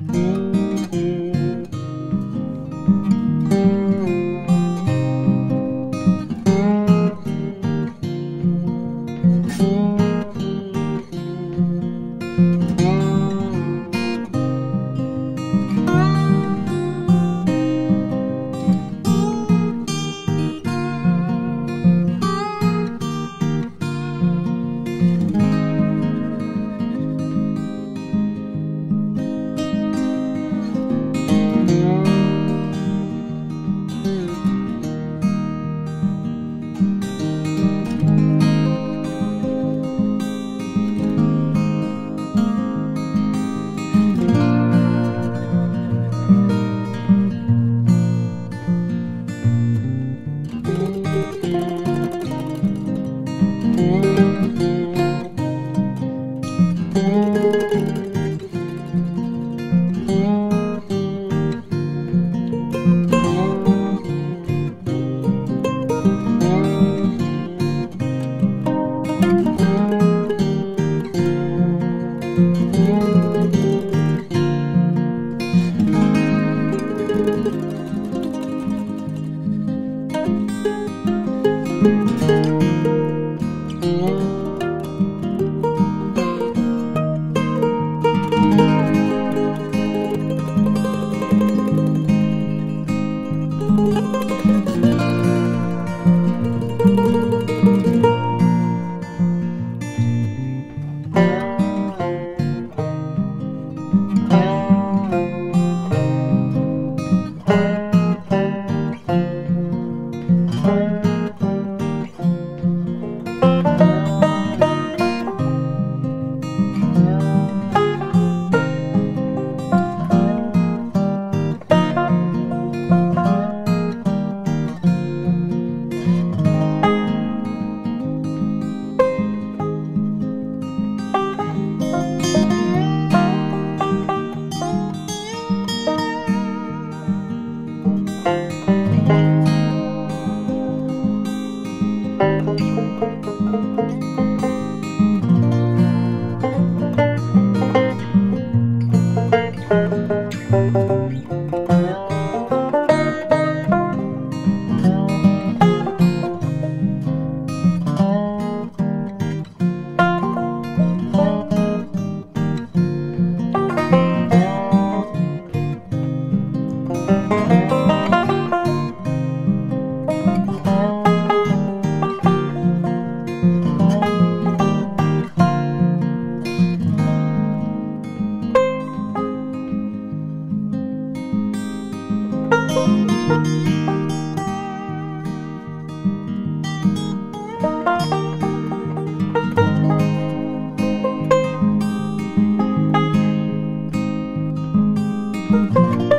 Música Música Música